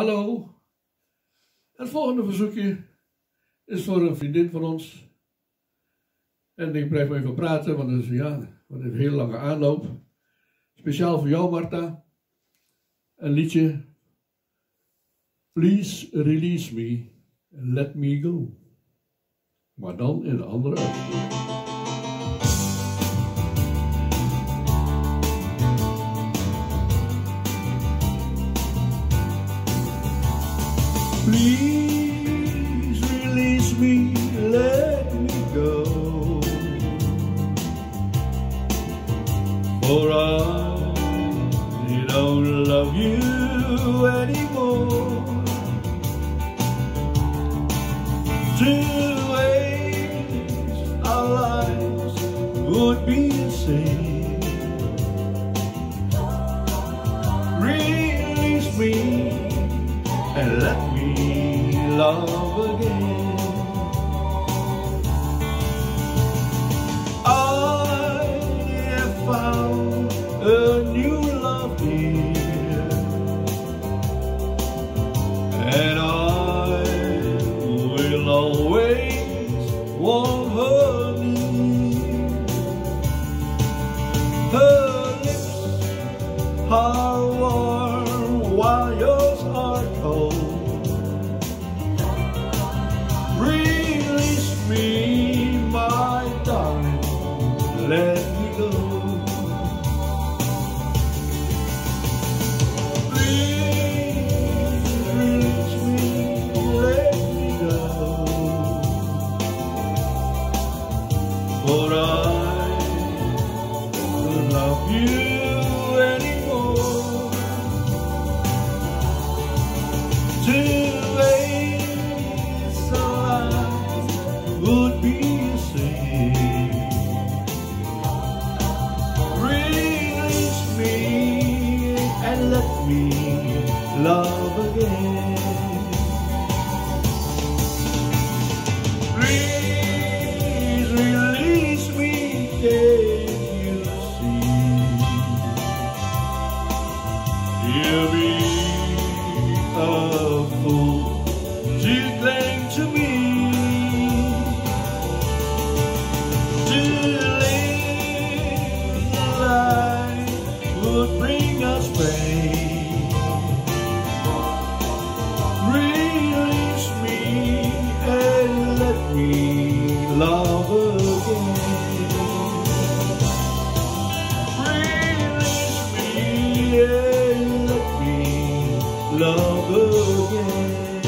Hallo. Het volgende verzoekje is voor een vriendin van ons. En ik blijf even praten, want het is ja, een hele lange aanloop. Speciaal voor jou, Marta. Een liedje. Please release me let me go. Maar dan in een andere. Please release me, let me go. For I don't love you anymore. To waste our lives would be the same. Release me and let love again. Would be sin. Release me and let me love again. Please release me, can you see? Me a fool love again.